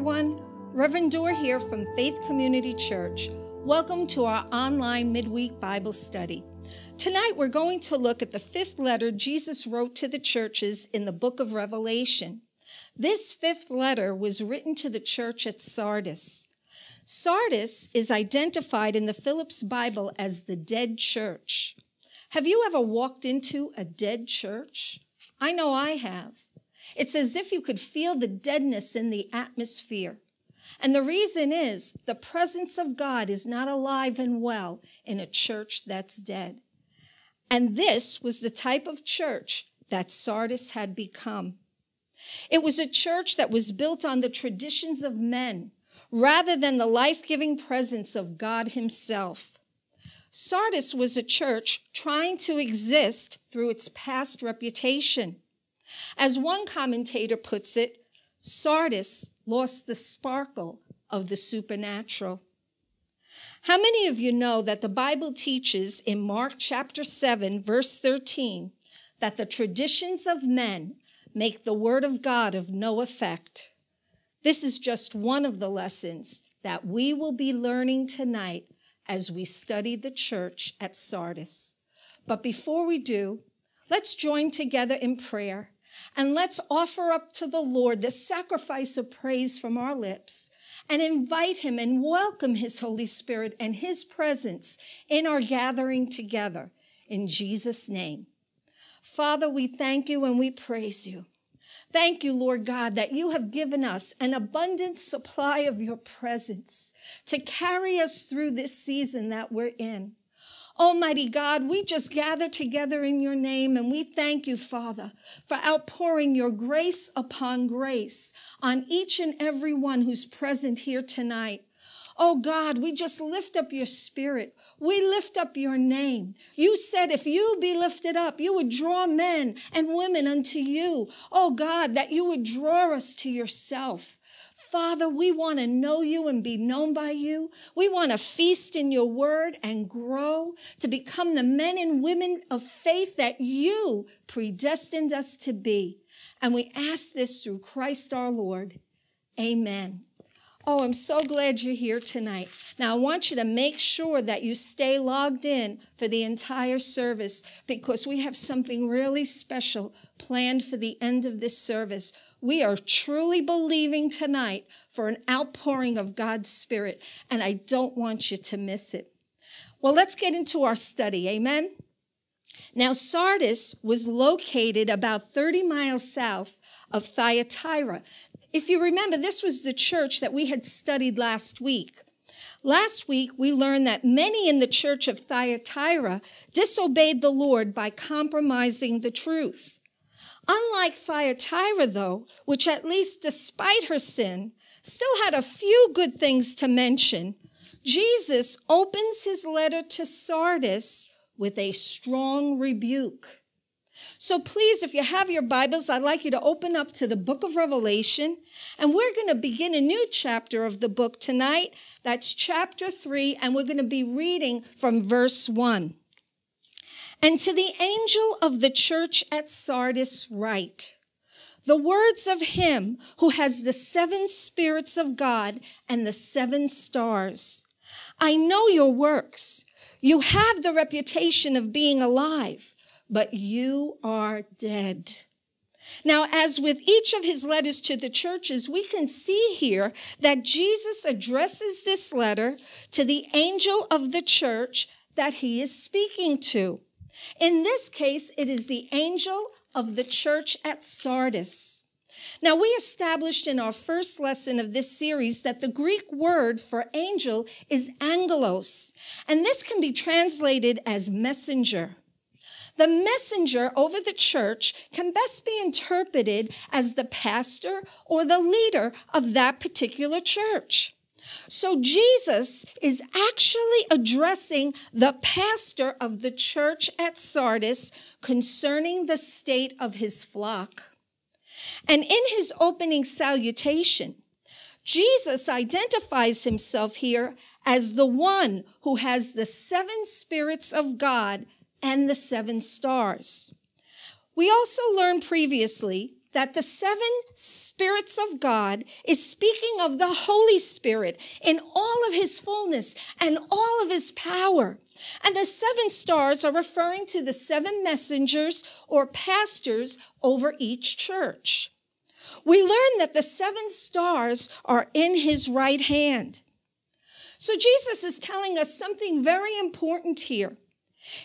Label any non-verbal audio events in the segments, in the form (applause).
everyone. Reverend Doreen here from Faith Community Church. Welcome to our online midweek Bible study. Tonight we're going to look at the fifth letter Jesus wrote to the churches in the book of Revelation. This fifth letter was written to the church at Sardis. Sardis is identified in the Phillips Bible as the dead church. Have you ever walked into a dead church? I know I have. It's as if you could feel the deadness in the atmosphere. And the reason is the presence of God is not alive and well in a church that's dead. And this was the type of church that Sardis had become. It was a church that was built on the traditions of men rather than the life giving presence of God Himself. Sardis was a church trying to exist through its past reputation. As one commentator puts it, Sardis lost the sparkle of the supernatural. How many of you know that the Bible teaches in Mark chapter 7, verse 13, that the traditions of men make the word of God of no effect? This is just one of the lessons that we will be learning tonight as we study the church at Sardis. But before we do, let's join together in prayer and let's offer up to the Lord the sacrifice of praise from our lips and invite him and welcome his Holy Spirit and his presence in our gathering together in Jesus' name. Father, we thank you and we praise you. Thank you, Lord God, that you have given us an abundant supply of your presence to carry us through this season that we're in. Almighty God, we just gather together in your name and we thank you, Father, for outpouring your grace upon grace on each and every one who's present here tonight. Oh God, we just lift up your spirit. We lift up your name. You said if you be lifted up, you would draw men and women unto you. Oh God, that you would draw us to yourself. Father, we want to know you and be known by you. We want to feast in your word and grow to become the men and women of faith that you predestined us to be. And we ask this through Christ our Lord. Amen. Oh, I'm so glad you're here tonight. Now, I want you to make sure that you stay logged in for the entire service because we have something really special planned for the end of this service. We are truly believing tonight for an outpouring of God's Spirit, and I don't want you to miss it. Well, let's get into our study. Amen. Now, Sardis was located about 30 miles south of Thyatira. If you remember, this was the church that we had studied last week. Last week, we learned that many in the church of Thyatira disobeyed the Lord by compromising the truth. Unlike Thyatira, though, which at least despite her sin, still had a few good things to mention, Jesus opens his letter to Sardis with a strong rebuke. So please, if you have your Bibles, I'd like you to open up to the book of Revelation, and we're going to begin a new chapter of the book tonight. That's chapter three, and we're going to be reading from verse one. And to the angel of the church at Sardis write, the words of him who has the seven spirits of God and the seven stars. I know your works. You have the reputation of being alive, but you are dead. Now, as with each of his letters to the churches, we can see here that Jesus addresses this letter to the angel of the church that he is speaking to. In this case, it is the angel of the church at Sardis. Now, we established in our first lesson of this series that the Greek word for angel is angelos, and this can be translated as messenger. The messenger over the church can best be interpreted as the pastor or the leader of that particular church. So Jesus is actually addressing the pastor of the church at Sardis concerning the state of his flock. And in his opening salutation, Jesus identifies himself here as the one who has the seven spirits of God and the seven stars. We also learned previously that the seven spirits of God is speaking of the Holy Spirit in all of his fullness and all of his power. And the seven stars are referring to the seven messengers or pastors over each church. We learn that the seven stars are in his right hand. So Jesus is telling us something very important here.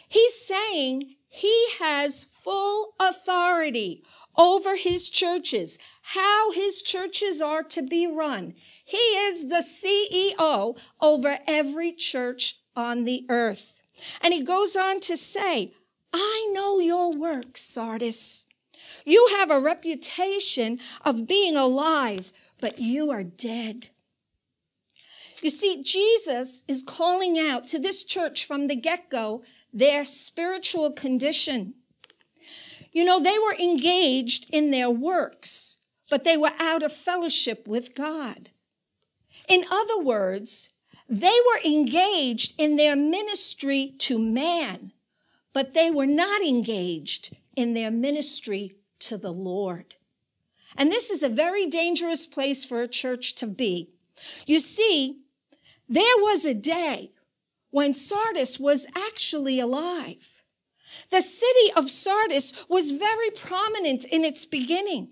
He's saying he has full authority over his churches, how his churches are to be run. He is the CEO over every church on the earth. And he goes on to say, I know your works, Sardis. You have a reputation of being alive, but you are dead. You see, Jesus is calling out to this church from the get go their spiritual condition. You know, they were engaged in their works, but they were out of fellowship with God. In other words, they were engaged in their ministry to man, but they were not engaged in their ministry to the Lord. And this is a very dangerous place for a church to be. You see, there was a day when Sardis was actually alive. The city of Sardis was very prominent in its beginning.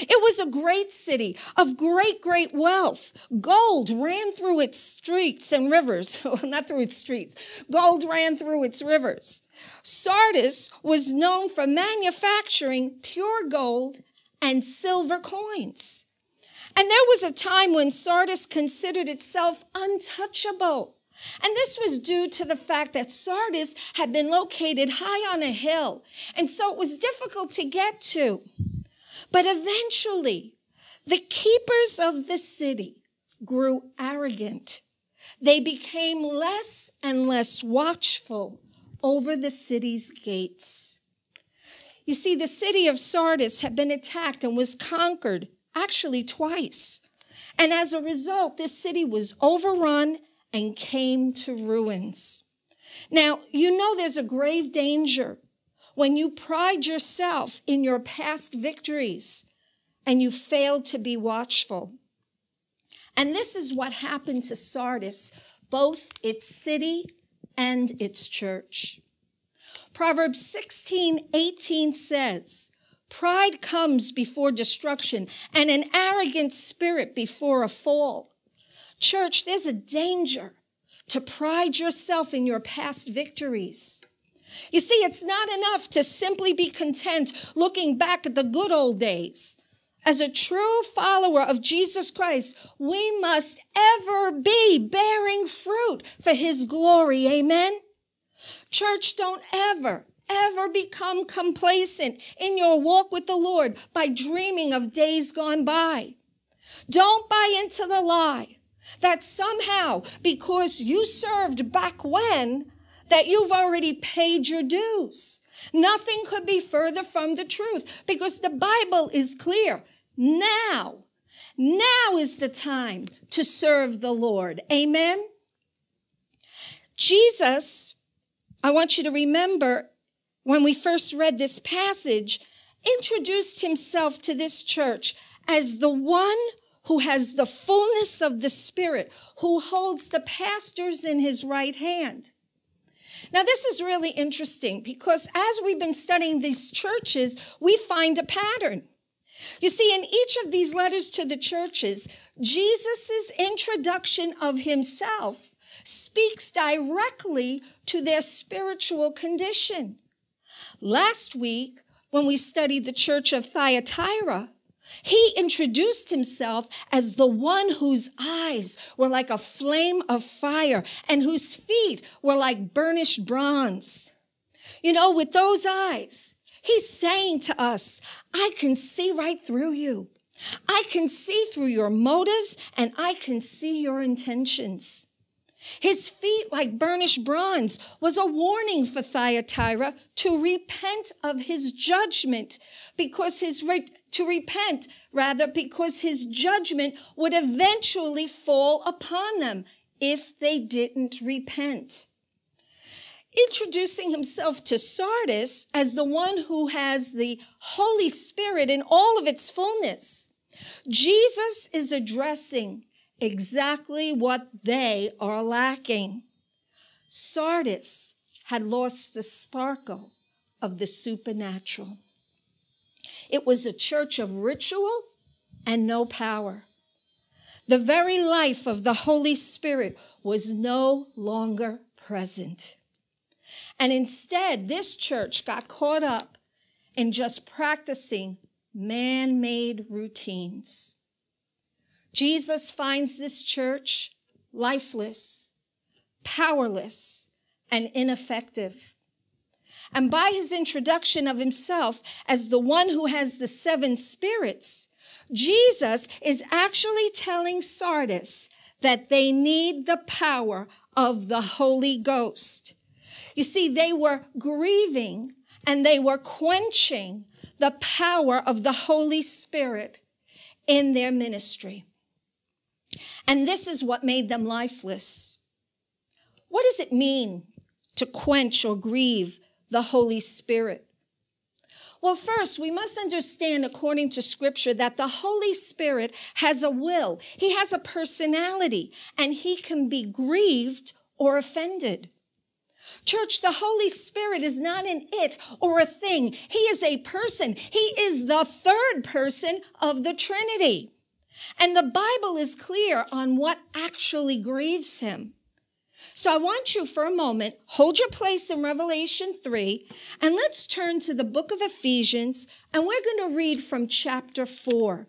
It was a great city of great, great wealth. Gold ran through its streets and rivers. (laughs) Well, not through its streets. Gold ran through its rivers. Sardis was known for manufacturing pure gold and silver coins. And there was a time when Sardis considered itself untouchable. And this was due to the fact that Sardis had been located high on a hill, and so it was difficult to get to. But eventually, the keepers of the city grew arrogant. They became less and less watchful over the city's gates. You see, the city of Sardis had been attacked and was conquered actually twice. And as a result, this city was overrun and came to ruins. Now, you know there's a grave danger when you pride yourself in your past victories and you fail to be watchful. And this is what happened to Sardis, both its city and its church. Proverbs 16, 18 says, Pride comes before destruction and an arrogant spirit before a fall. Church, there's a danger to pride yourself in your past victories. You see, it's not enough to simply be content looking back at the good old days. As a true follower of Jesus Christ, we must ever be bearing fruit for his glory. Amen. Church, don't ever, ever become complacent in your walk with the Lord by dreaming of days gone by. Don't buy into the lie that somehow, because you served back when, that you've already paid your dues. Nothing could be further from the truth because the Bible is clear. Now, now is the time to serve the Lord. Amen. Jesus, I want you to remember when we first read this passage, introduced himself to this church as the one who has the fullness of the Spirit, who holds the pastors in his right hand. Now, this is really interesting because as we've been studying these churches, we find a pattern. You see, in each of these letters to the churches, Jesus' introduction of himself speaks directly to their spiritual condition. Last week, when we studied the church of Thyatira, he introduced himself as the one whose eyes were like a flame of fire and whose feet were like burnished bronze. You know, with those eyes, he's saying to us, I can see right through you. I can see through your motives and I can see your intentions. His feet, like burnished bronze, was a warning for Thyatira to repent of his judgment because his, re- to repent rather because his judgment would eventually fall upon them if they didn't repent. introducing himself to Sardis as the one who has the Holy Spirit in all of its fullness. Jesus is addressing exactly what they are lacking. Sardis had lost the sparkle of the supernatural. It was a church of ritual and no power. The very life of the Holy Spirit was no longer present. And instead, this church got caught up in just practicing man made routines. Jesus finds this church lifeless, powerless, and ineffective. And by his introduction of himself as the one who has the seven spirits, Jesus is actually telling Sardis that they need the power of the Holy Ghost. You see, they were grieving and they were quenching the power of the Holy Spirit in their ministry. And this is what made them lifeless. What does it mean to quench or grieve the Holy Spirit? Well, first, we must understand, according to scripture, that the Holy Spirit has a will. He has a personality and he can be grieved or offended. Church, the Holy Spirit is not an it or a thing. He is a person. He is the third person of the Trinity. And the Bible is clear on what actually grieves him. So I want you for a moment, hold your place in Revelation 3, and let's turn to the book of Ephesians, and we're going to read from chapter 4.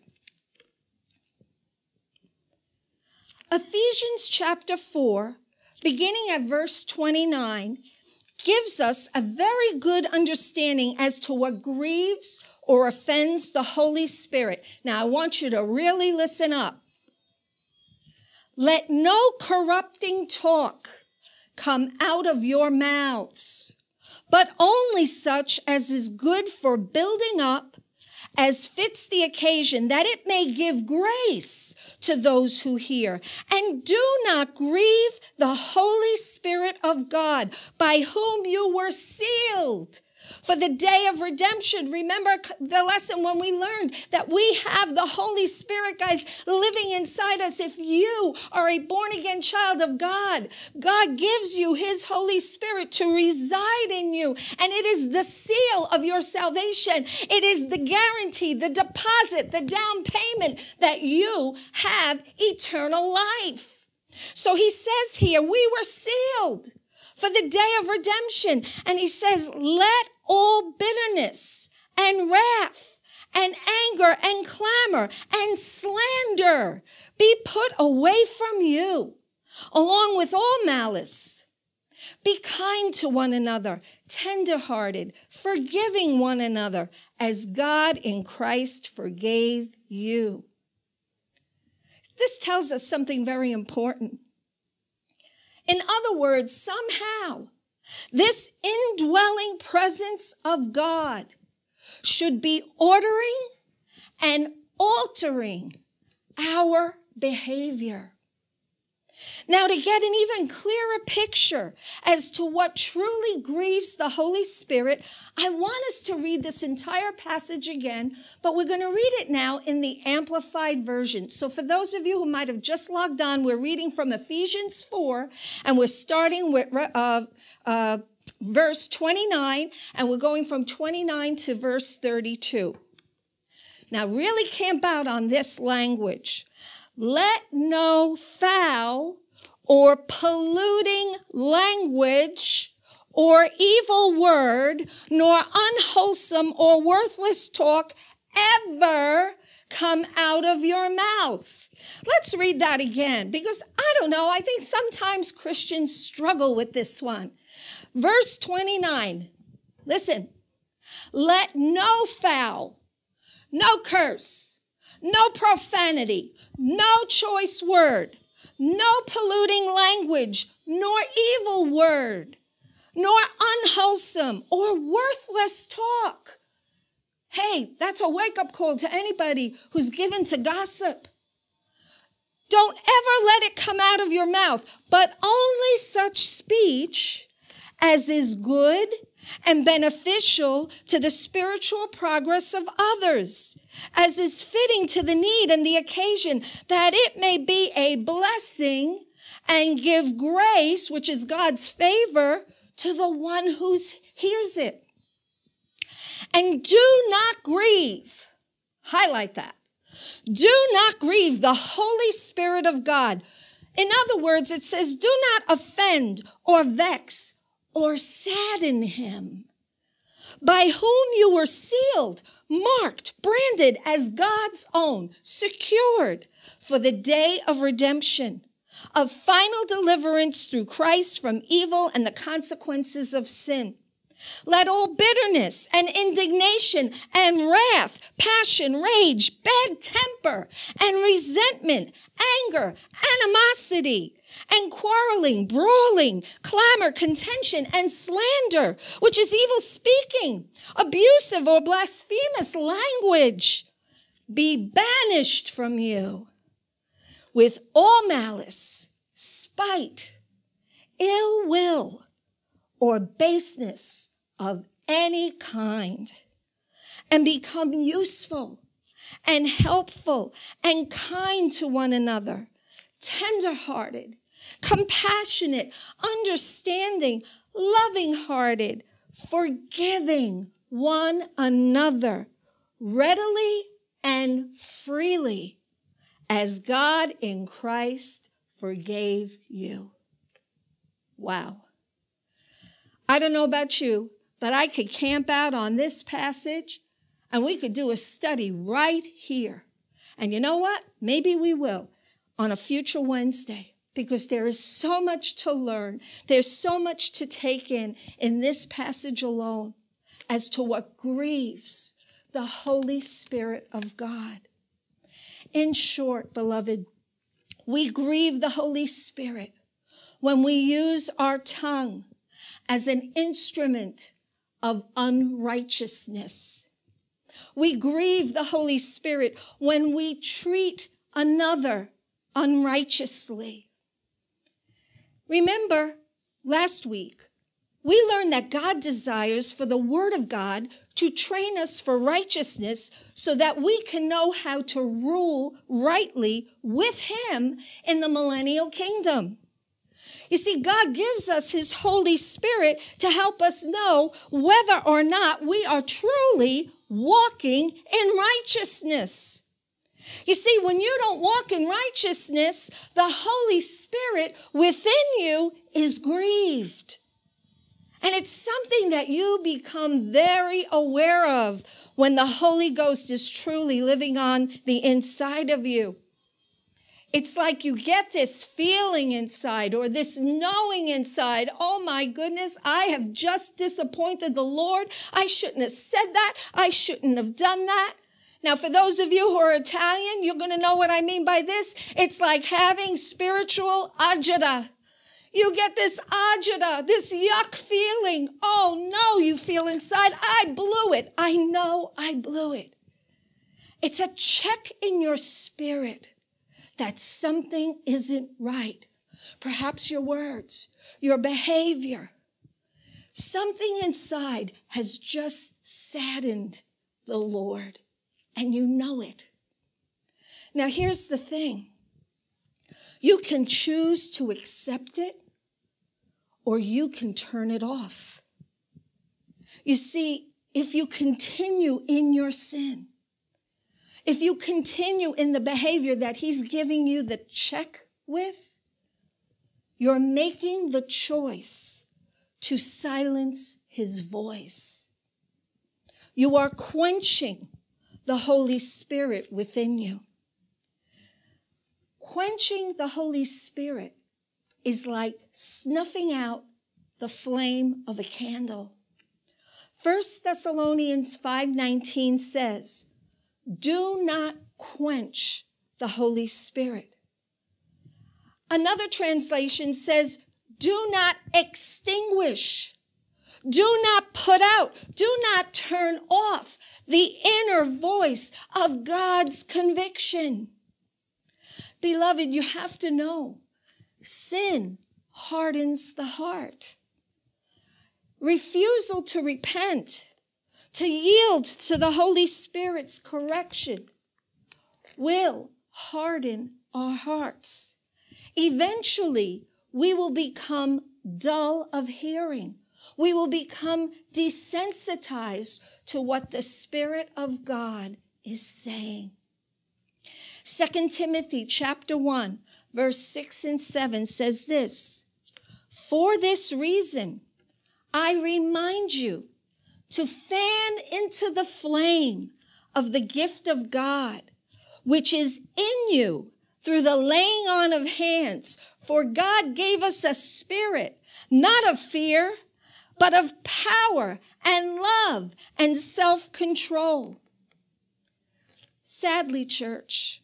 Ephesians chapter 4, beginning at verse 29, gives us a very good understanding as to what grieves or offends the Holy Spirit. Now, I want you to really listen up. Let no corrupting talk come out of your mouths, but only such as is good for building up as fits the occasion, that it may give grace to those who hear. And do not grieve the Holy Spirit of God, by whom you were sealed for the day of redemption. Remember the lesson when we learned that we have the Holy Spirit, guys, living inside us. If you are a born again child of God, God gives you his Holy Spirit to reside in you. And it is the seal of your salvation. It is the guarantee, the deposit, the down payment that you have eternal life. So he says here, we were sealed for the day of redemption. And he says, let all bitterness and wrath and anger and clamor and slander be put away from you, along with all malice. Be kind to one another, tenderhearted, forgiving one another, as God in Christ forgave you. This tells us something very important. In other words, somehow this indwelling presence of God should be ordering and altering our behavior. Now, to get an even clearer picture as to what truly grieves the Holy Spirit, I want us to read this entire passage again, but we're going to read it now in the Amplified Version. So, for those of you who might have just logged on, we're reading from Ephesians 4, and we're starting with uh, uh, verse 29, and we're going from 29 to verse 32. Now, really camp out on this language. Let no foul or polluting language or evil word, nor unwholesome or worthless talk ever come out of your mouth. Let's read that again because I don't know. I think sometimes Christians struggle with this one. Verse 29. Listen. Let no foul, no curse, no profanity, no choice word, no polluting language, nor evil word, nor unwholesome or worthless talk. Hey, that's a wake up call to anybody who's given to gossip. Don't ever let it come out of your mouth, but only such speech as is good and beneficial to the spiritual progress of others, as is fitting to the need and the occasion, that it may be a blessing and give grace, which is God's favor, to the one who hears it. And do not grieve. Highlight that. Do not grieve the Holy Spirit of God. In other words, it says, do not offend or vex or sadden him, by whom you were sealed, marked, branded as God's own, secured for the day of redemption, of final deliverance through Christ from evil and the consequences of sin. Let all bitterness and indignation and wrath, passion, rage, bad temper and resentment, anger, animosity, and quarreling, brawling, clamor, contention, and slander, which is evil speaking, abusive or blasphemous language, be banished from you with all malice, spite, ill will, or baseness of any kind, and become useful and helpful and kind to one another, tenderhearted, compassionate, understanding, loving hearted, forgiving one another readily and freely as God in Christ forgave you. Wow. I don't know about you, but I could camp out on this passage and we could do a study right here. And you know what? Maybe we will on a future Wednesday because there is so much to learn. There's so much to take in in this passage alone as to what grieves the Holy Spirit of God. In short, beloved, we grieve the Holy Spirit when we use our tongue as an instrument of unrighteousness. We grieve the Holy Spirit when we treat another unrighteously. Remember last week, we learned that God desires for the word of God to train us for righteousness so that we can know how to rule rightly with him in the millennial kingdom. You see, God gives us his Holy Spirit to help us know whether or not we are truly walking in righteousness. You see, when you don't walk in righteousness, the Holy Spirit within you is grieved. And it's something that you become very aware of when the Holy Ghost is truly living on the inside of you. It's like you get this feeling inside or this knowing inside. Oh my goodness, I have just disappointed the Lord. I shouldn't have said that. I shouldn't have done that. Now, for those of you who are Italian, you're going to know what I mean by this. It's like having spiritual agita. You get this agita, this yuck feeling. Oh no, you feel inside. I blew it. I know I blew it. It's a check in your spirit that something isn't right. Perhaps your words, your behavior. Something inside has just saddened the Lord and you know it. Now, here's the thing you can choose to accept it or you can turn it off. You see, if you continue in your sin, if you continue in the behavior that he's giving you the check with, you're making the choice to silence his voice. You are quenching the Holy Spirit within you. Quenching the Holy Spirit is like snuffing out the flame of a candle. 1 Thessalonians 5:19 says, "Do not quench the Holy Spirit." Another translation says, "Do not extinguish do not put out, do not turn off the inner voice of God's conviction. Beloved, you have to know sin hardens the heart. refusal to repent, to yield to the Holy Spirit's correction, will harden our hearts. Eventually, we will become dull of hearing. We will become desensitized to what the Spirit of God is saying. 2 Timothy chapter 1, verse 6 and 7 says this, For this reason, I remind you to fan into the flame of the gift of God, which is in you through the laying on of hands. For God gave us a spirit, not of fear, but of power and love and self-control. Sadly, church,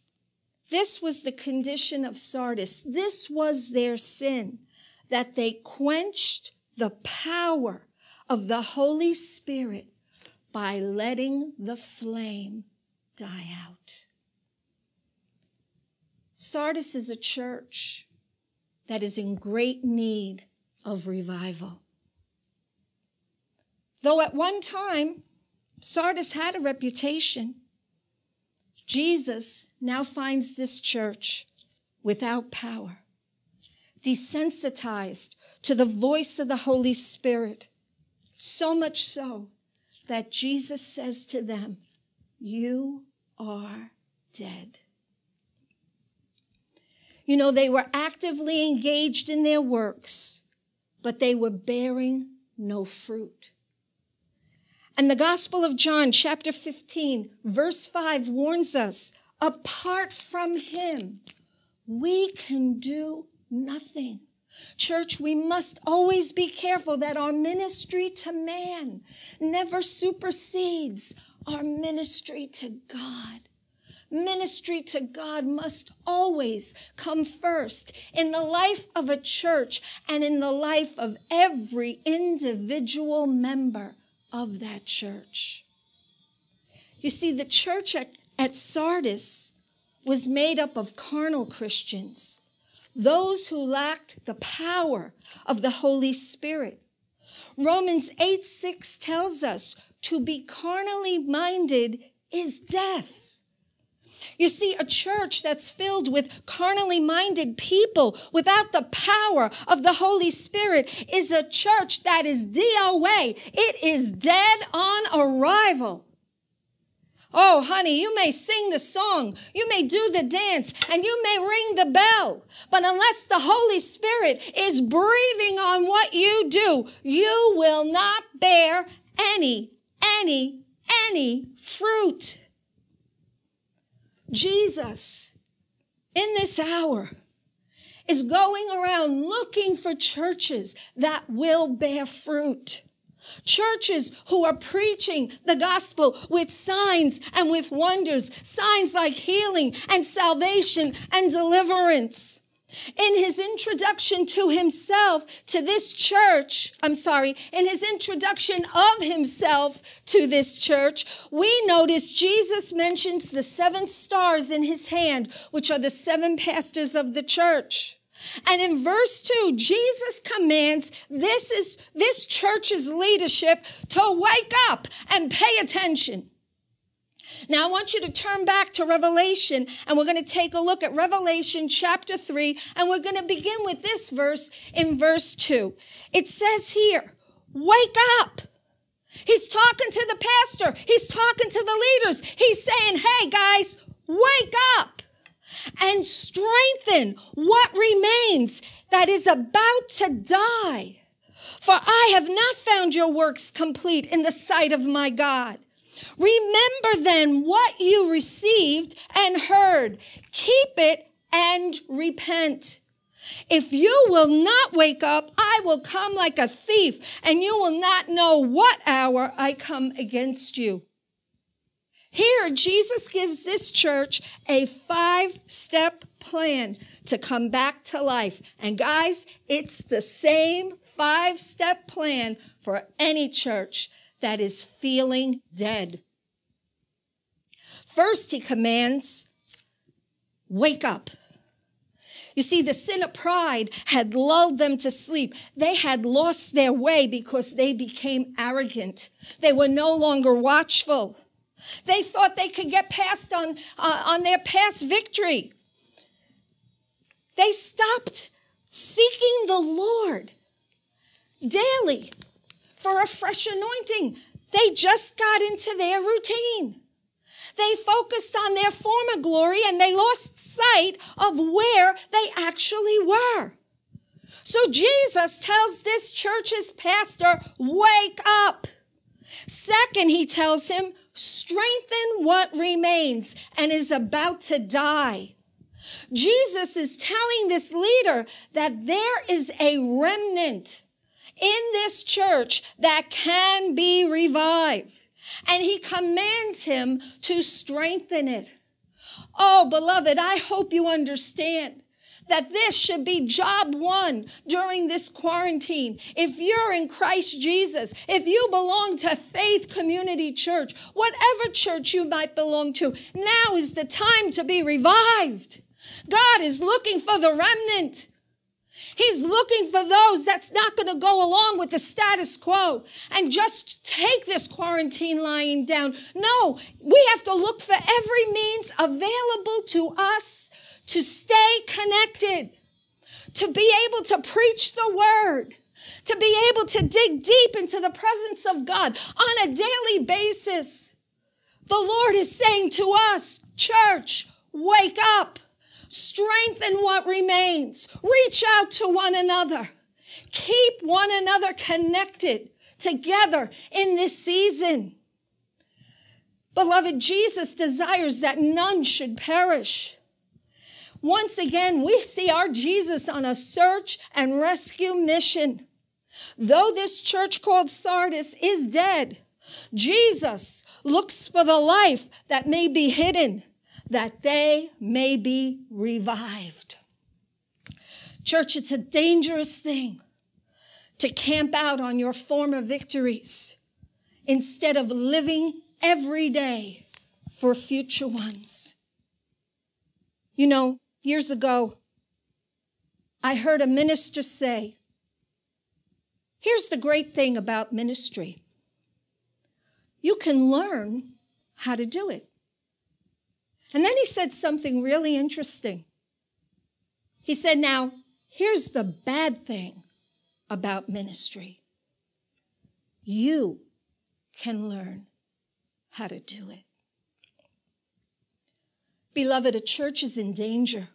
this was the condition of Sardis. This was their sin, that they quenched the power of the Holy Spirit by letting the flame die out. Sardis is a church that is in great need of revival. Though at one time, Sardis had a reputation, Jesus now finds this church without power, desensitized to the voice of the Holy Spirit. So much so that Jesus says to them, You are dead. You know, they were actively engaged in their works, but they were bearing no fruit. And the Gospel of John, chapter 15, verse 5 warns us apart from him, we can do nothing. Church, we must always be careful that our ministry to man never supersedes our ministry to God. Ministry to God must always come first in the life of a church and in the life of every individual member of that church. You see, the church at, at Sardis was made up of carnal Christians those who lacked the power of the Holy Spirit. Romans 8 6 tells us to be carnally minded is death. You see, a church that's filled with carnally minded people without the power of the Holy Spirit is a church that is DOA. It is dead on arrival. Oh, honey, you may sing the song, you may do the dance, and you may ring the bell. But unless the Holy Spirit is breathing on what you do, you will not bear any, any, any fruit. Jesus, in this hour, is going around looking for churches that will bear fruit. Churches who are preaching the gospel with signs and with wonders, signs like healing and salvation and deliverance. In his introduction to himself to this church, I'm sorry, in his introduction of himself to this church, we notice Jesus mentions the seven stars in his hand, which are the seven pastors of the church. And in verse 2, Jesus commands this is this church's leadership to wake up and pay attention. Now I want you to turn back to Revelation and we're going to take a look at Revelation chapter 3 and we're going to begin with this verse in verse 2. It says here, wake up. He's talking to the pastor. He's talking to the leaders. He's saying, hey guys, wake up and strengthen what remains that is about to die. For I have not found your works complete in the sight of my God. Remember then what you received and heard. Keep it and repent. If you will not wake up, I will come like a thief and you will not know what hour I come against you. Here, Jesus gives this church a five step plan to come back to life. And guys, it's the same five step plan for any church that is feeling dead. First, he commands, wake up. You see, the sin of pride had lulled them to sleep. They had lost their way because they became arrogant. They were no longer watchful. They thought they could get past on, uh, on their past victory. They stopped seeking the Lord daily for a fresh anointing. They just got into their routine. They focused on their former glory and they lost sight of where they actually were. So Jesus tells this church's pastor, wake up. Second, he tells him, strengthen what remains and is about to die. Jesus is telling this leader that there is a remnant in this church that can be revived. And he commands him to strengthen it. Oh, beloved, I hope you understand that this should be job one during this quarantine. If you're in Christ Jesus, if you belong to Faith Community Church, whatever church you might belong to, now is the time to be revived. God is looking for the remnant. He's looking for those that's not going to go along with the status quo and just take this quarantine lying down. No, we have to look for every means available to us to stay connected, to be able to preach the word, to be able to dig deep into the presence of God on a daily basis. The Lord is saying to us, church, wake up. Strengthen what remains. Reach out to one another. Keep one another connected together in this season. Beloved, Jesus desires that none should perish. Once again, we see our Jesus on a search and rescue mission. Though this church called Sardis is dead, Jesus looks for the life that may be hidden that they may be revived. Church, it's a dangerous thing to camp out on your former victories instead of living every day for future ones. You know, years ago, I heard a minister say, here's the great thing about ministry. You can learn how to do it. And then he said something really interesting. He said, Now, here's the bad thing about ministry you can learn how to do it. Beloved, a church is in danger.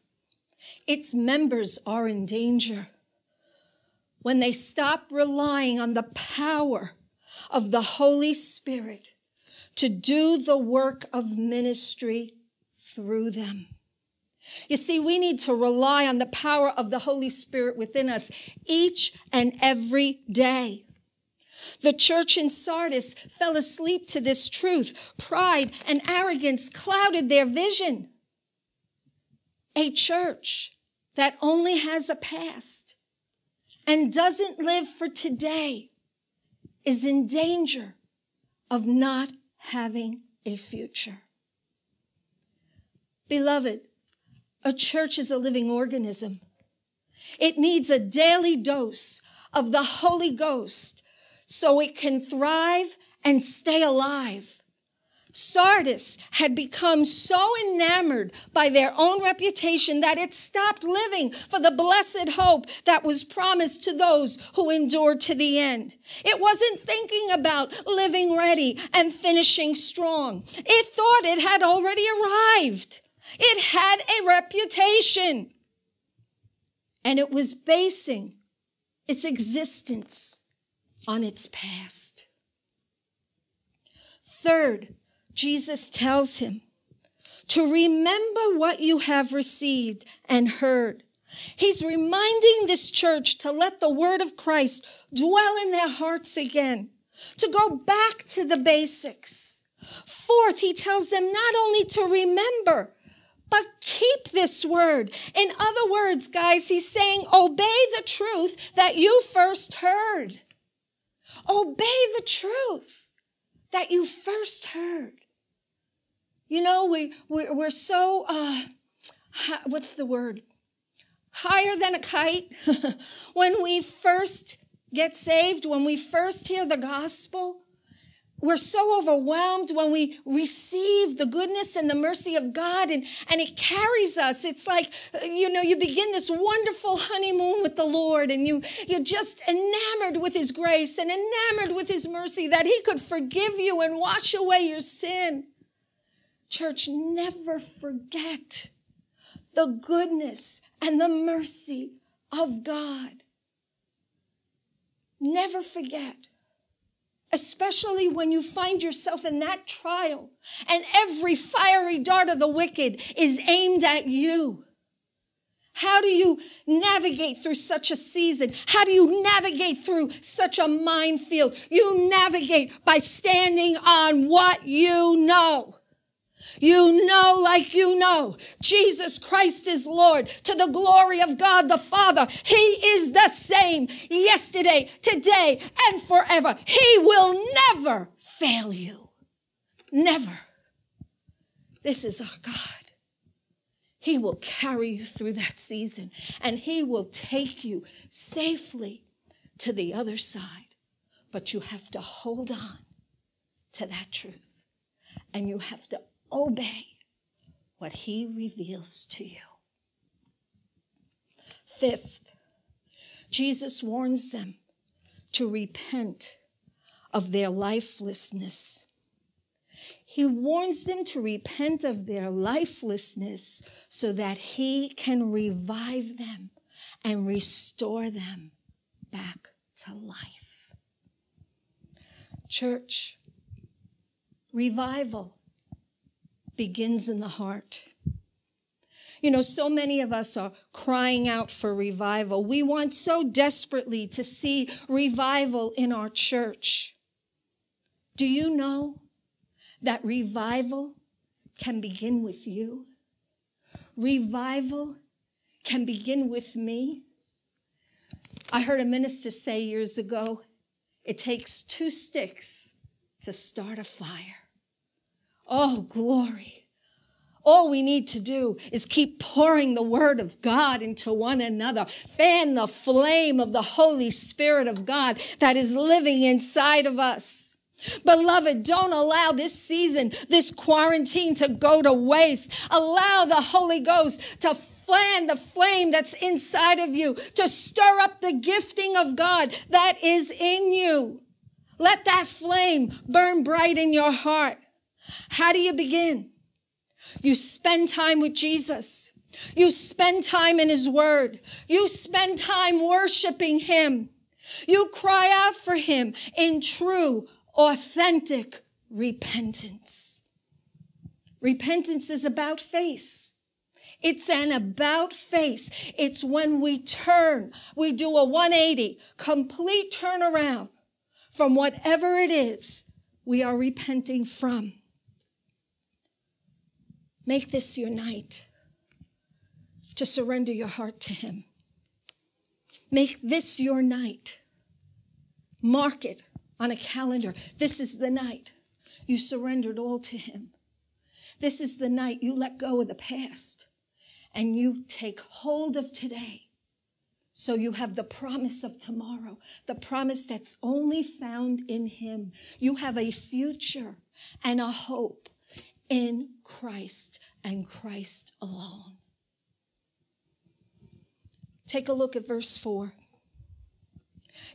Its members are in danger when they stop relying on the power of the Holy Spirit to do the work of ministry through them. You see, we need to rely on the power of the Holy Spirit within us each and every day. The church in Sardis fell asleep to this truth. Pride and arrogance clouded their vision. A church that only has a past and doesn't live for today is in danger of not having a future. Beloved, a church is a living organism. It needs a daily dose of the Holy Ghost so it can thrive and stay alive. Sardis had become so enamored by their own reputation that it stopped living for the blessed hope that was promised to those who endured to the end. It wasn't thinking about living ready and finishing strong. It thought it had already arrived. It had a reputation. And it was basing its existence on its past. Third, Jesus tells him to remember what you have received and heard. He's reminding this church to let the word of Christ dwell in their hearts again, to go back to the basics. Fourth, he tells them not only to remember, but keep this word. In other words, guys, he's saying, obey the truth that you first heard. Obey the truth that you first heard. You know, we, we're, we're so, uh, what's the word? higher than a kite, (laughs) when we first get saved, when we first hear the gospel, we're so overwhelmed when we receive the goodness and the mercy of God and, and it carries us. It's like, you know, you begin this wonderful honeymoon with the Lord and you, you're just enamored with his grace and enamored with his mercy that he could forgive you and wash away your sin. Church, never forget the goodness and the mercy of God. Never forget especially when you find yourself in that trial and every fiery dart of the wicked is aimed at you. How do you navigate through such a season? How do you navigate through such a minefield? You navigate by standing on what you know. You know, like you know, Jesus Christ is Lord to the glory of God the Father. He is the same yesterday, today, and forever. He will never fail you. Never. This is our God. He will carry you through that season and he will take you safely to the other side. But you have to hold on to that truth and you have to obey what he reveals to you. Fifth, Jesus warns them to repent of their lifelessness. He warns them to repent of their lifelessness so that he can revive them and restore them back to life. Church, revival begins in the heart. You know, so many of us are crying out for revival. We want so desperately to see revival in our church. Do you know that revival can begin with you? Revival can begin with me. I heard a minister say years ago, it takes two sticks to start a fire. Oh, glory. All we need to do is keep pouring the word of God into one another. Fan the flame of the Holy Spirit of God that is living inside of us. Beloved, don't allow this season, this quarantine to go to waste. Allow the Holy Ghost to fan the flame that's inside of you, to stir up the gifting of God that is in you. Let that flame burn bright in your heart. How do you begin? You spend time with Jesus. You spend time in his word. You spend time worshiping him. You cry out for him in true, authentic repentance. Repentance is about face. It's an about face. It's when we turn, we do a 180, complete turnaround from whatever it is we are repenting from. Make this your night to surrender your heart to Him. Make this your night. Mark it on a calendar. This is the night you surrendered all to Him. This is the night you let go of the past and you take hold of today. So you have the promise of tomorrow, the promise that's only found in Him. You have a future and a hope in Christ and Christ alone. Take a look at verse 4.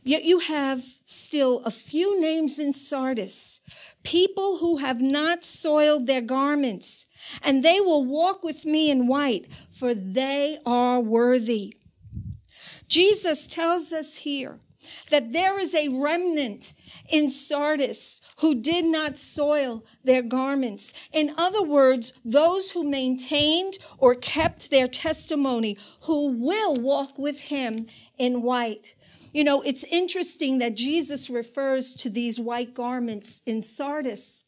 Yet you have still a few names in Sardis, people who have not soiled their garments, and they will walk with me in white, for they are worthy. Jesus tells us here that there is a remnant in Sardis who did not soil their garments. In other words, those who maintained or kept their testimony, who will walk with him in white. You know, it's interesting that Jesus refers to these white garments in Sardis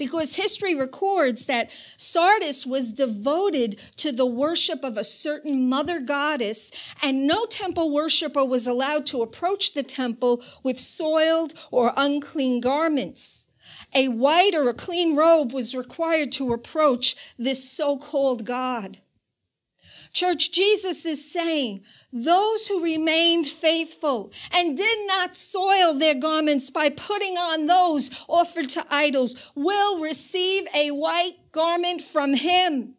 because history records that Sardis was devoted to the worship of a certain mother goddess, and no temple worshiper was allowed to approach the temple with soiled or unclean garments. A white or a clean robe was required to approach this so-called God. Church, Jesus is saying, those who remained faithful and did not soil their garments by putting on those offered to idols will receive a white garment from him.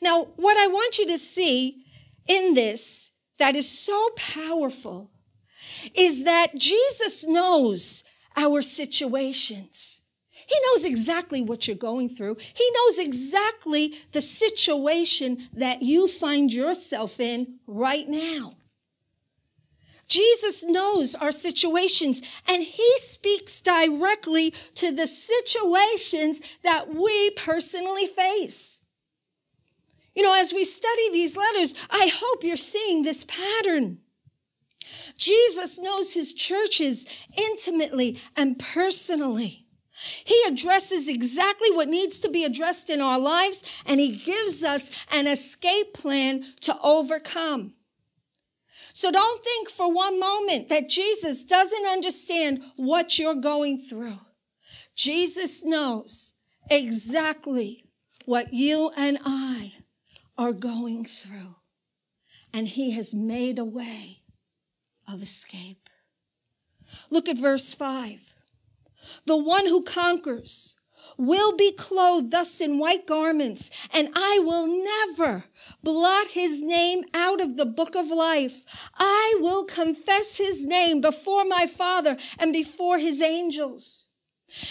Now, what I want you to see in this that is so powerful is that Jesus knows our situations. He knows exactly what you're going through. He knows exactly the situation that you find yourself in right now. Jesus knows our situations and he speaks directly to the situations that we personally face. You know, as we study these letters, I hope you're seeing this pattern. Jesus knows his churches intimately and personally. He addresses exactly what needs to be addressed in our lives, and He gives us an escape plan to overcome. So don't think for one moment that Jesus doesn't understand what you're going through. Jesus knows exactly what you and I are going through, and He has made a way of escape. Look at verse 5. The one who conquers will be clothed thus in white garments, and I will never blot his name out of the book of life. I will confess his name before my Father and before his angels.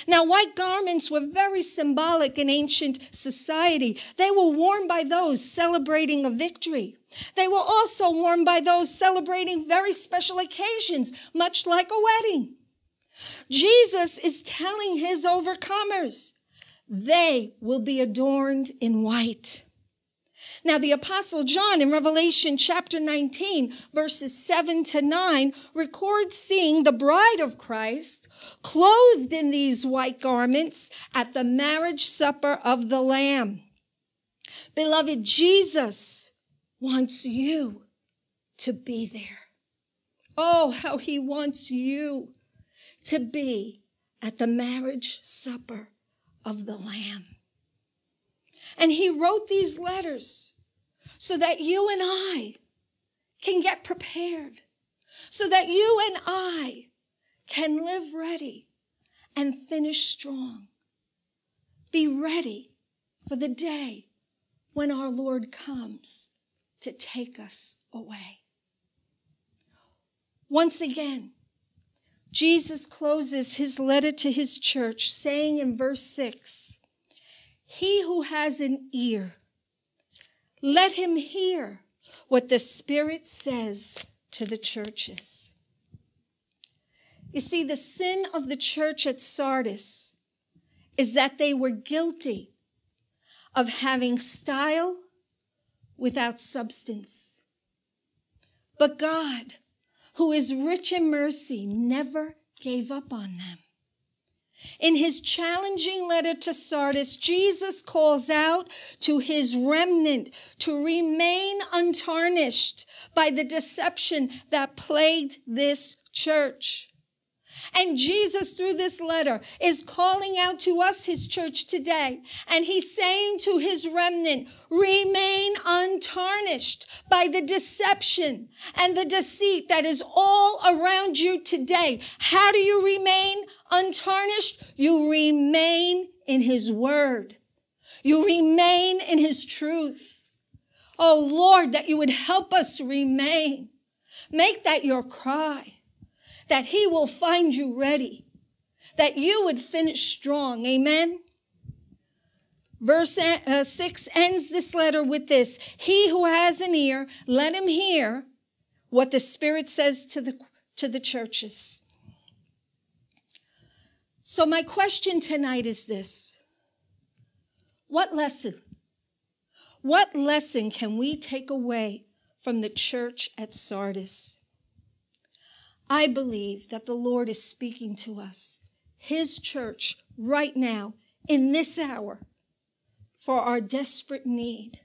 Now, white garments were very symbolic in ancient society. They were worn by those celebrating a victory. They were also worn by those celebrating very special occasions, much like a wedding. Jesus is telling his overcomers, they will be adorned in white. Now, the apostle John in Revelation chapter 19, verses 7 to 9, records seeing the bride of Christ clothed in these white garments at the marriage supper of the Lamb. Beloved, Jesus wants you to be there. Oh, how he wants you to be at the marriage supper of the Lamb. And he wrote these letters so that you and I can get prepared, so that you and I can live ready and finish strong. Be ready for the day when our Lord comes to take us away. Once again, Jesus closes his letter to his church saying in verse 6 He who has an ear, let him hear what the Spirit says to the churches. You see, the sin of the church at Sardis is that they were guilty of having style without substance. But God, who is rich in mercy, never gave up on them. In his challenging letter to Sardis, Jesus calls out to his remnant to remain untarnished by the deception that plagued this church. And Jesus, through this letter, is calling out to us, his church today. And he's saying to his remnant, remain untarnished by the deception and the deceit that is all around you today. How do you remain untarnished? You remain in his word. You remain in his truth. Oh Lord, that you would help us remain. Make that your cry that he will find you ready, that you would finish strong. Amen. Verse uh, 6 ends this letter with this He who has an ear, let him hear what the Spirit says to the, to the churches. So, my question tonight is this What lesson? What lesson can we take away from the church at Sardis? I believe that the Lord is speaking to us, His church, right now, in this hour, for our desperate need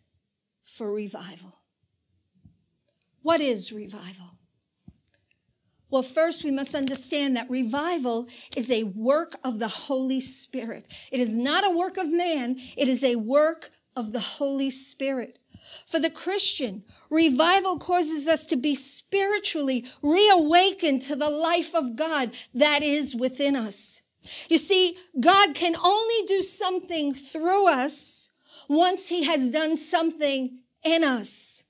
for revival. What is revival? Well, first, we must understand that revival is a work of the Holy Spirit. It is not a work of man, it is a work of the Holy Spirit. For the Christian, revival causes us to be spiritually reawakened to the life of God that is within us. You see, God can only do something through us once he has done something in us.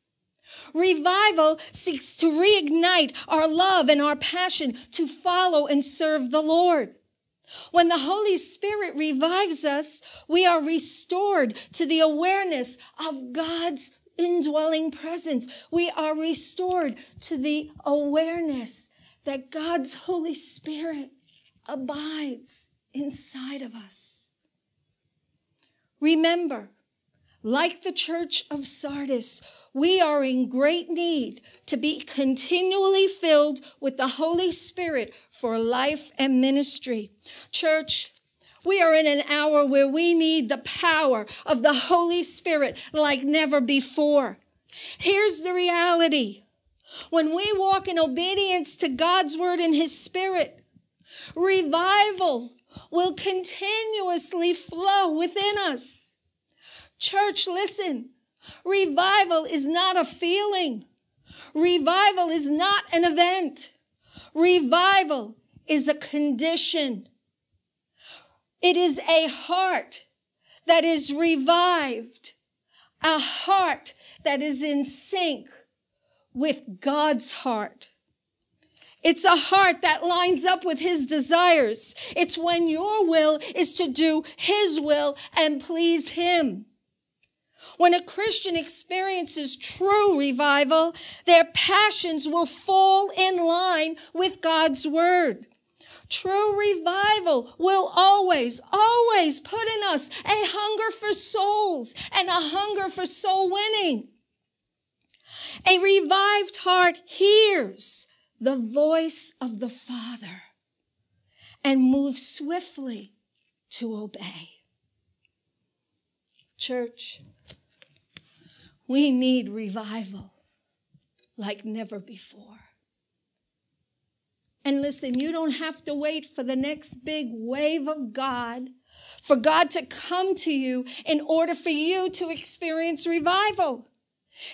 Revival seeks to reignite our love and our passion to follow and serve the Lord. When the Holy Spirit revives us, we are restored to the awareness of God's indwelling presence. We are restored to the awareness that God's Holy Spirit abides inside of us. Remember, like the church of Sardis, we are in great need to be continually filled with the Holy Spirit for life and ministry. Church, we are in an hour where we need the power of the Holy Spirit like never before. Here's the reality. When we walk in obedience to God's word and his spirit, revival will continuously flow within us. Church, listen. Revival is not a feeling. Revival is not an event. Revival is a condition. It is a heart that is revived, a heart that is in sync with God's heart. It's a heart that lines up with his desires. It's when your will is to do his will and please him. When a Christian experiences true revival, their passions will fall in line with God's word. True revival will always, always put in us a hunger for souls and a hunger for soul winning. A revived heart hears the voice of the Father and moves swiftly to obey. Church, we need revival like never before. And listen, you don't have to wait for the next big wave of God, for God to come to you in order for you to experience revival.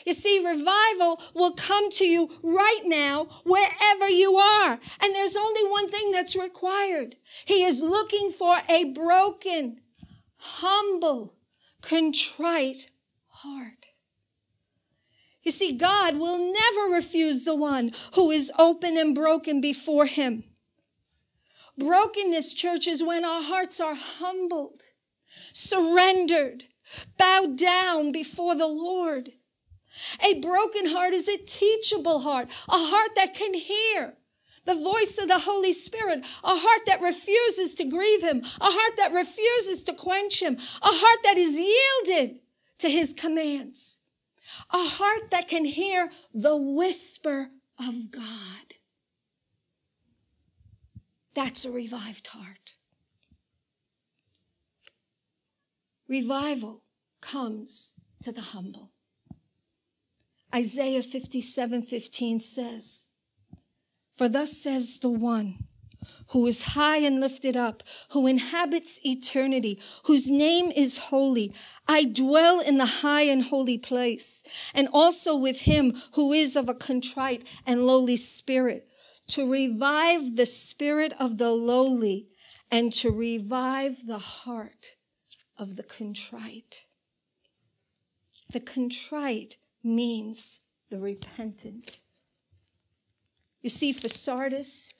You see, revival will come to you right now, wherever you are. And there's only one thing that's required. He is looking for a broken, humble, contrite heart. You see, God will never refuse the one who is open and broken before him. Brokenness, church, is when our hearts are humbled, surrendered, bowed down before the Lord. A broken heart is a teachable heart, a heart that can hear the voice of the Holy Spirit, a heart that refuses to grieve him, a heart that refuses to quench him, a heart that is yielded to his commands. A heart that can hear the whisper of God. That's a revived heart. Revival comes to the humble. Isaiah 57 15 says, For thus says the one who is high and lifted up, who inhabits eternity, whose name is holy. I dwell in the high and holy place, and also with him who is of a contrite and lowly spirit, to revive the spirit of the lowly and to revive the heart of the contrite. The contrite means the repentant. You see, for Sardis,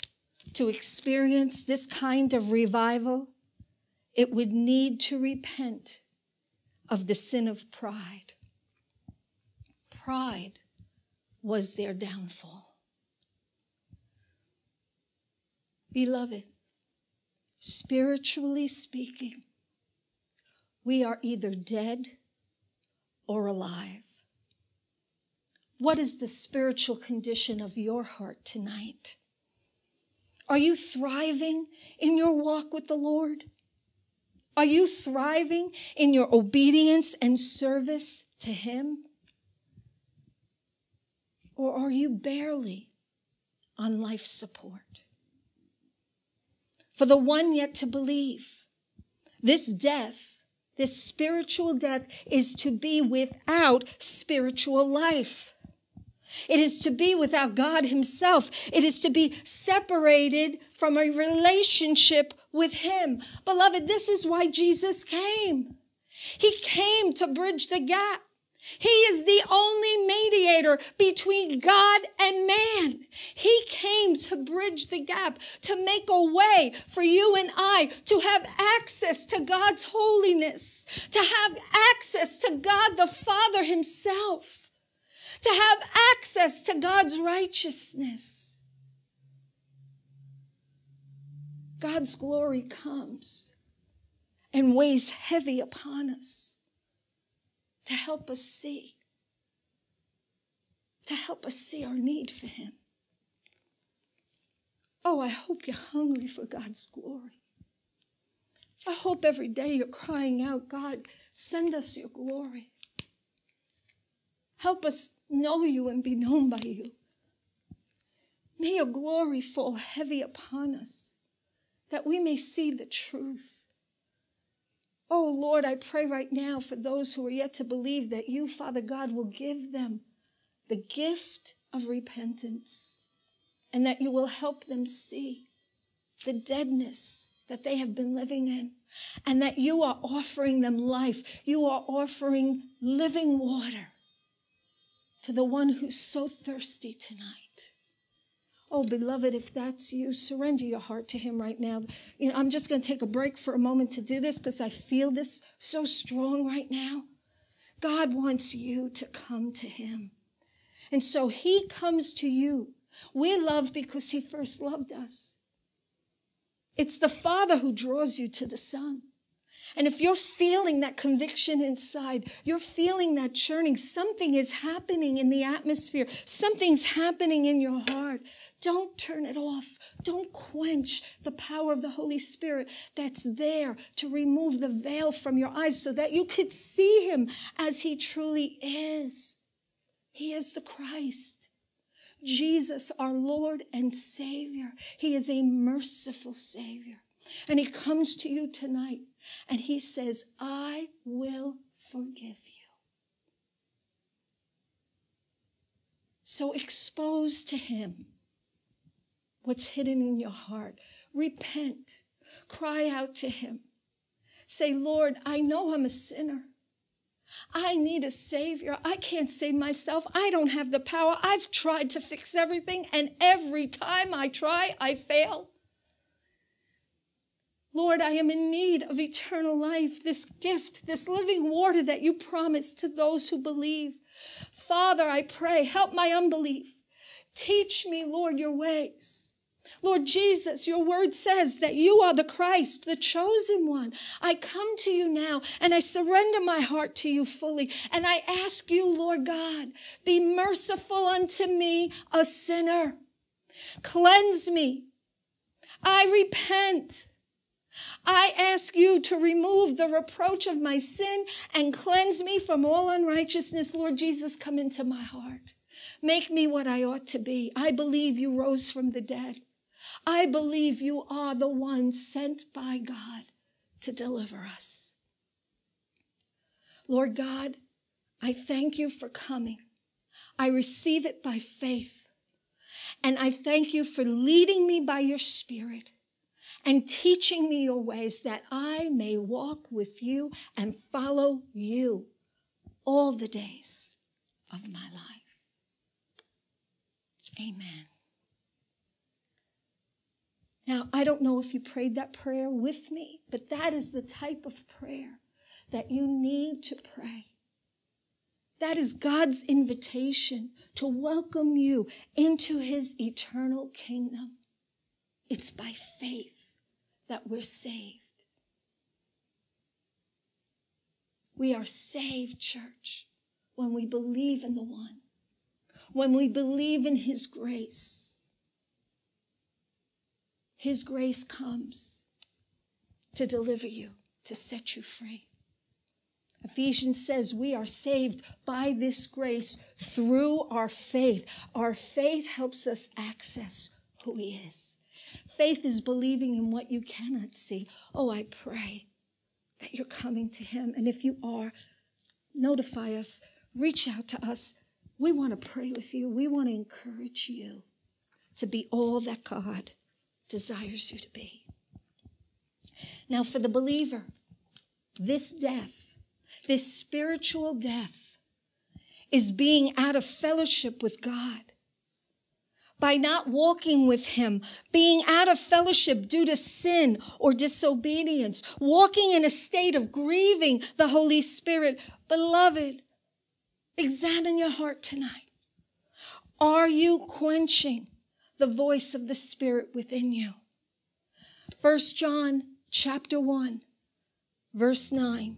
to experience this kind of revival, it would need to repent of the sin of pride. Pride was their downfall. Beloved, spiritually speaking, we are either dead or alive. What is the spiritual condition of your heart tonight? Are you thriving in your walk with the Lord? Are you thriving in your obedience and service to Him? Or are you barely on life support? For the one yet to believe, this death This spiritual death is to be without spiritual life. It is to be without God Himself. It is to be separated from a relationship with Him. Beloved, this is why Jesus came. He came to bridge the gap. He is the only mediator between God and man. He came to bridge the gap, to make a way for you and I to have access to God's holiness, to have access to God the Father himself, to have access to God's righteousness. God's glory comes and weighs heavy upon us to help us see, to help us see our need for Him. Oh, I hope you're hungry for God's glory. I hope every day you're crying out, God, send us your glory. Help us know you and be known by you. May your glory fall heavy upon us, that we may see the truth Oh Lord, I pray right now for those who are yet to believe that you, Father God, will give them the gift of repentance and that you will help them see the deadness that they have been living in and that you are offering them life. You are offering living water to the one who's so thirsty tonight. Oh, beloved, if that's you, surrender your heart to Him right now. You know, I'm just going to take a break for a moment to do this because I feel this so strong right now. God wants you to come to Him. And so He comes to you. We love because He first loved us. It's the Father who draws you to the Son. And if you're feeling that conviction inside, you're feeling that churning, something is happening in the atmosphere. Something's happening in your heart. Don't turn it off. Don't quench the power of the Holy Spirit that's there to remove the veil from your eyes so that you could see him as he truly is. He is the Christ. Jesus, our Lord and Savior. He is a merciful Savior. And he comes to you tonight and he says, I will forgive you. So expose to him what's hidden in your heart. Repent. Cry out to him. Say, Lord, I know I'm a sinner. I need a savior. I can't save myself. I don't have the power. I've tried to fix everything, and every time I try, I fail. Lord, I am in need of eternal life, this gift, this living water that you promised to those who believe. Father, I pray, help my unbelief. Teach me, Lord, your ways. Lord Jesus, your word says that you are the Christ, the chosen one. I come to you now and I surrender my heart to you fully. And I ask you, Lord God, be merciful unto me, a sinner. Cleanse me. I repent. I ask you to remove the reproach of my sin and cleanse me from all unrighteousness. Lord Jesus, come into my heart. Make me what I ought to be. I believe you rose from the dead. I believe you are the one sent by God to deliver us. Lord God, I thank you for coming. I receive it by faith. And I thank you for leading me by your spirit and teaching me your ways that I may walk with you and follow you all the days of my life. Amen. Now, I don't know if you prayed that prayer with me, but that is the type of prayer that you need to pray. That is God's invitation to welcome you into his eternal kingdom. It's by faith that we're saved. We are saved, church, when we believe in the one, when we believe in his grace his grace comes to deliver you, to set you free. Ephesians says we are saved by this grace through our faith. Our faith helps us access who he is. Faith is believing in what you cannot see. Oh, I pray that you're coming to Him. And if you are, notify us, reach out to us. We want to pray with you. We want to encourage you to be all that God desires you to be. Now, for the believer, this death, this spiritual death, is being out of fellowship with God by not walking with him, being out of fellowship due to sin or disobedience, walking in a state of grieving the Holy Spirit. Beloved, examine your heart tonight. Are you quenching the voice of the Spirit within you? First John chapter 1, verse 9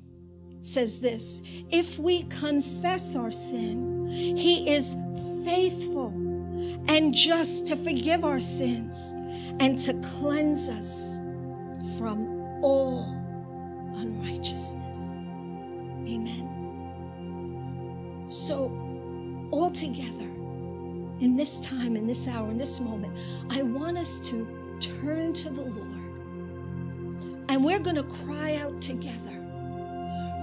says this, if we confess our sin, he is faithful and just to forgive our sins and to cleanse us from all unrighteousness. Amen. So, all together, in this time, in this hour, in this moment, I want us to turn to the Lord. And we're going to cry out together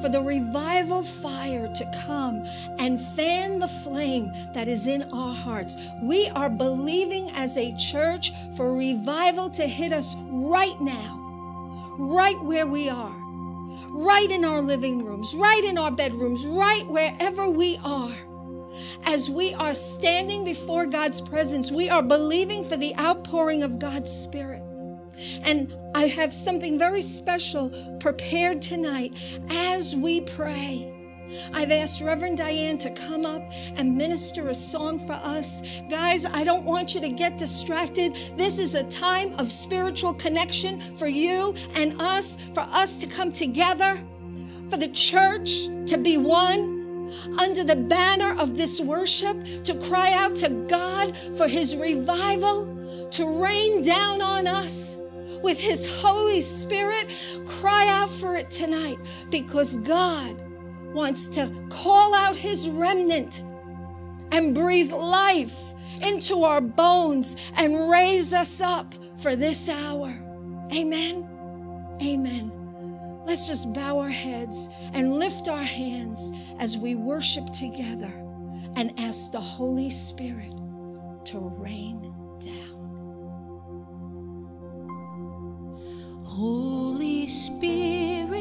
for the revival fire to come and fan the flame that is in our hearts. We are believing as a church for revival to hit us right now, right where we are, right in our living rooms, right in our bedrooms, right wherever we are. As we are standing before God's presence, we are believing for the outpouring of God's Spirit. And I have something very special prepared tonight as we pray. I've asked Reverend Diane to come up and minister a song for us. Guys, I don't want you to get distracted. This is a time of spiritual connection for you and us, for us to come together, for the church to be one under the banner of this worship, to cry out to God for his revival, to rain down on us with His Holy Spirit, cry out for it tonight because God wants to call out His remnant and breathe life into our bones and raise us up for this hour. Amen. Amen. Let's just bow our heads and lift our hands as we worship together and ask the Holy Spirit to reign Holy Spirit,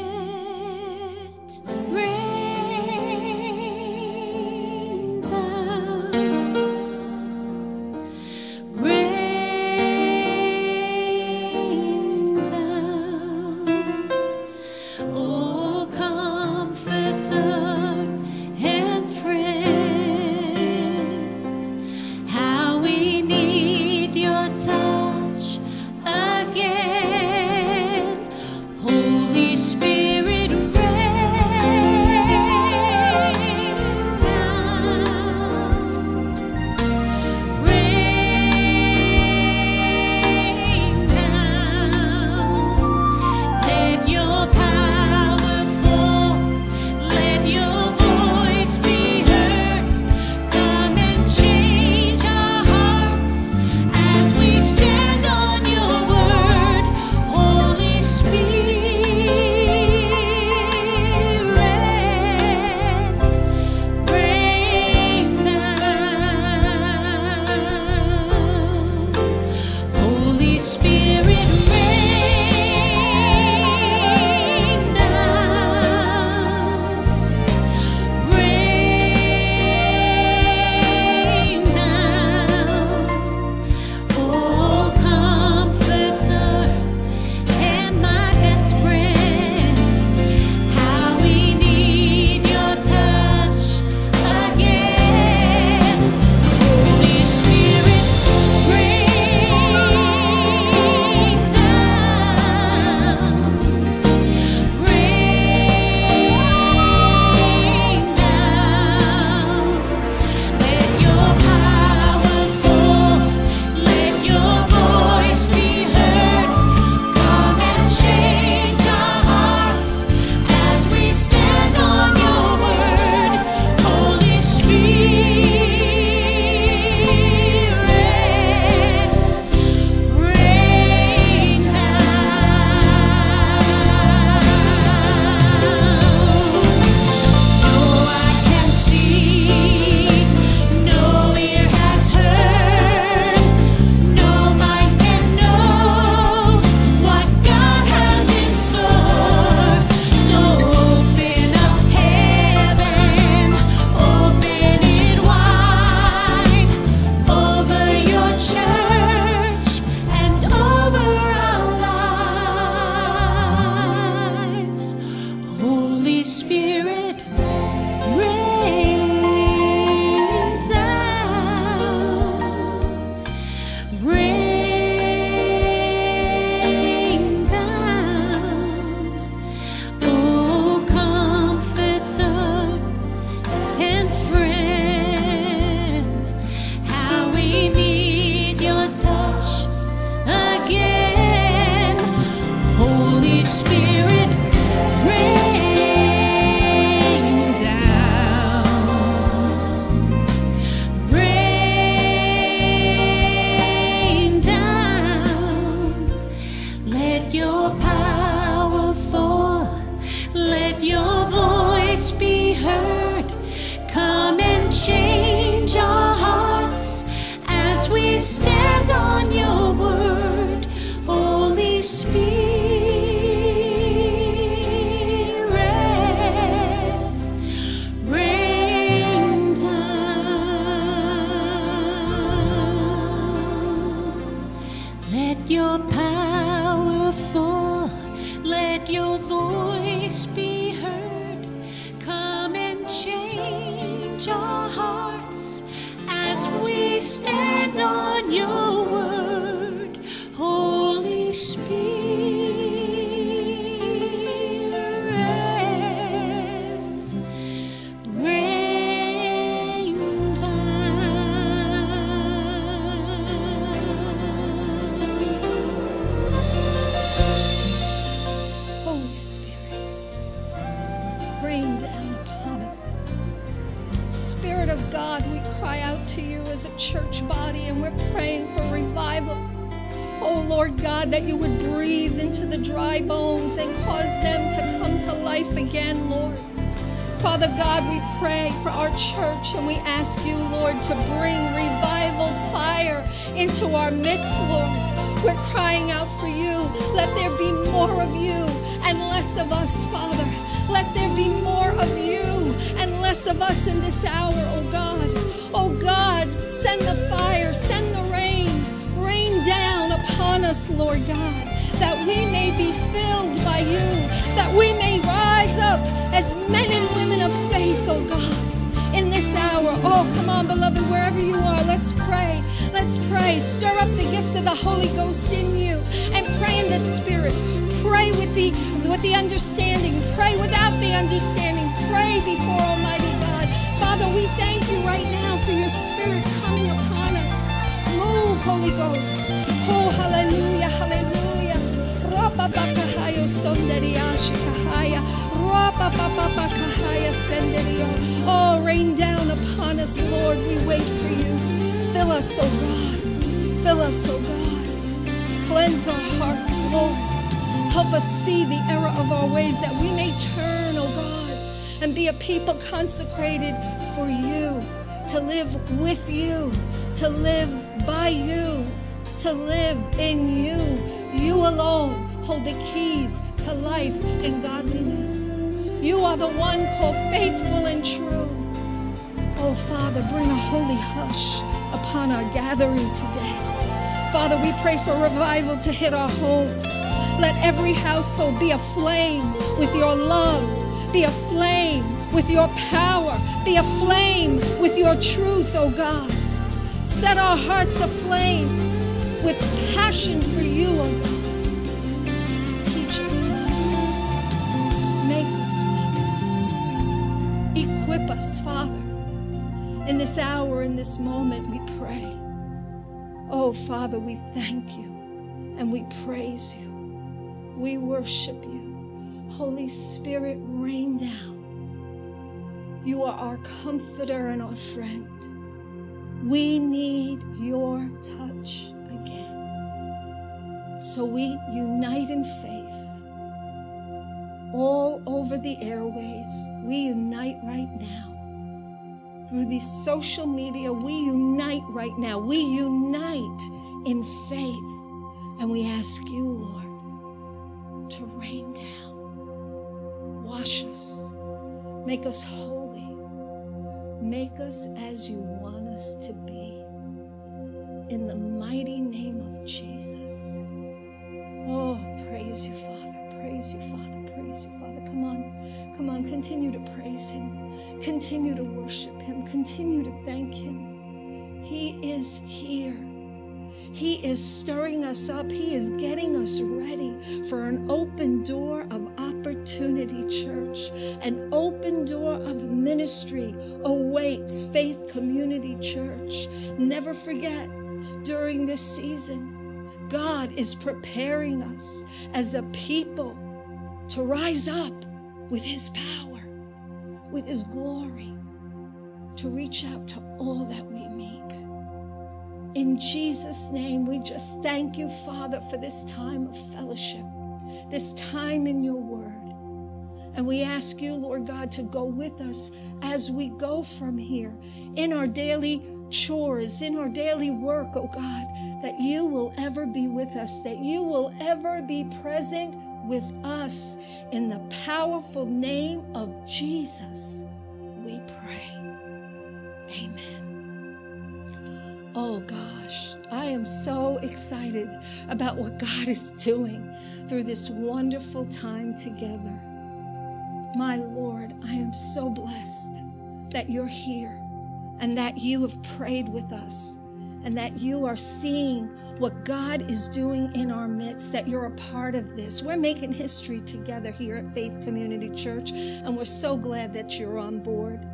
Pray with the with the understanding. Pray without the understanding. Pray before Almighty God. Father, we thank you right now for your Spirit coming upon us. Move, Holy Ghost. Oh, hallelujah, hallelujah. Oh, rain down upon us, Lord. We wait for you. Fill us, oh God. Fill us, oh God. Cleanse our hearts, Lord. Help us see the error of our ways that we may turn, oh God, and be a people consecrated for you, to live with you, to live by you, to live in you. You alone hold the keys to life and godliness. You are the one called faithful and true. Oh, Father, bring a holy hush upon our gathering today. Father, we pray for revival to hit our homes. Let every household be aflame with your love, be aflame with your power, be aflame with your truth, oh God. Set our hearts aflame with passion for you, oh God. Teach us. Make us. Equip us, Father. In this hour, in this moment, we pray. Oh, Father, we thank you and we praise you. We worship you. Holy Spirit, rain down. You are our comforter and our friend. We need your touch again. So we unite in faith all over the airways. We unite right now. Through these social media, we unite right now. We unite in faith. And we ask you, Lord, to rain down. Wash us. Make us holy. Make us as you want us to be. In the mighty name of Jesus. Oh, praise you, Father. Praise you, Father. Praise you, Father. Come on. Come on. Continue to praise Him. Continue to worship Him. Continue to thank Him. He is here. He is stirring us up. He is getting us ready for an open door of opportunity, church. An open door of ministry awaits Faith Community Church. Never forget, during this season, God is preparing us as a people to rise up with His power, with His glory, to reach out to all that we meet. In Jesus' name, we just thank you, Father, for this time of fellowship, this time in your word. And we ask you, Lord God, to go with us as we go from here in our daily chores, in our daily work, oh God, that you will ever be with us, that you will ever be present with us. In the powerful name of Jesus, we pray. Amen. Oh gosh, I am so excited about what God is doing through this wonderful time together. My Lord, I am so blessed that you're here and that you have prayed with us and that you are seeing what God is doing in our midst, that you're a part of this. We're making history together here at Faith Community Church, and we're so glad that you're on board.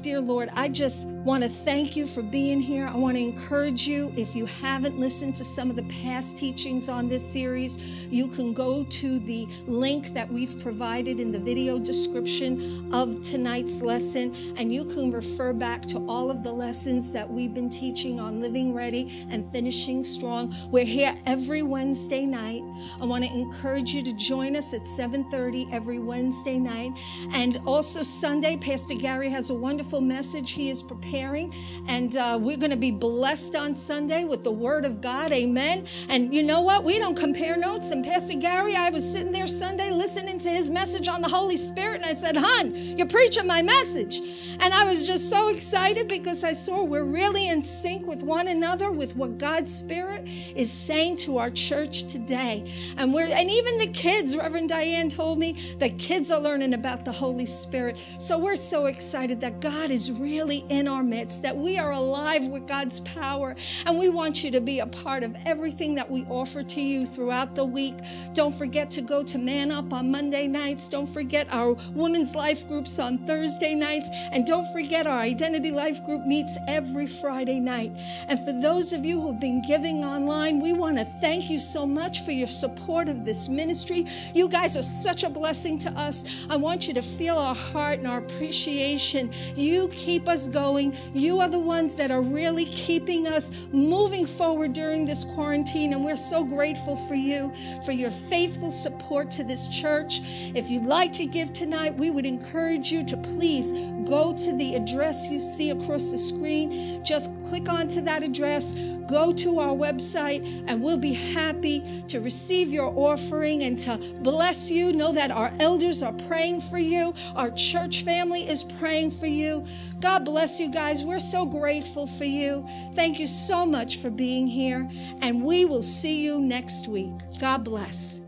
Dear Lord, I just want to thank you for being here. I want to encourage you. If you haven't listened to some of the past teachings on this series, you can go to the link that we've provided in the video description of tonight's lesson, and you can refer back to all of the lessons that we've been teaching on living ready and finishing strong. We're here every Wednesday night. I want to encourage you to join us at 7:30 every Wednesday night, and also Sunday. Pastor Gary has a wonderful message he is preparing. And uh, we're going to be blessed on Sunday with the Word of God. Amen. And you know what? We don't compare notes. And Pastor Gary, I was sitting there Sunday listening to his message on the Holy Spirit. And I said, Hun, you're preaching my message. And I was just so excited because I saw we're really in sync with one another with what God's Spirit is saying to our church today. And we're, and even the kids, Reverend Diane told me that kids are learning about the Holy Spirit. So we're so excited that God God is really in our midst, that we are alive with God's power. And we want you to be a part of everything that we offer to you throughout the week. Don't forget to go to Man Up on Monday nights. Don't forget our women's life groups on Thursday nights. And don't forget our identity life group meets every Friday night. And for those of you who've been giving online, we want to thank you so much for your support of this ministry. You guys are such a blessing to us. I want you to feel our heart and our appreciation. You you keep us going. You are the ones that are really keeping us moving forward during this quarantine. And we're so grateful for you, for your faithful support to this church. If you'd like to give tonight, we would encourage you to please go to the address you see across the screen. Just click onto that address, go to our website, and we'll be happy to receive your offering and to bless you. Know that our elders are praying for you, our church family is praying for you. God bless you guys. We're so grateful for you. Thank you so much for being here. And we will see you next week. God bless.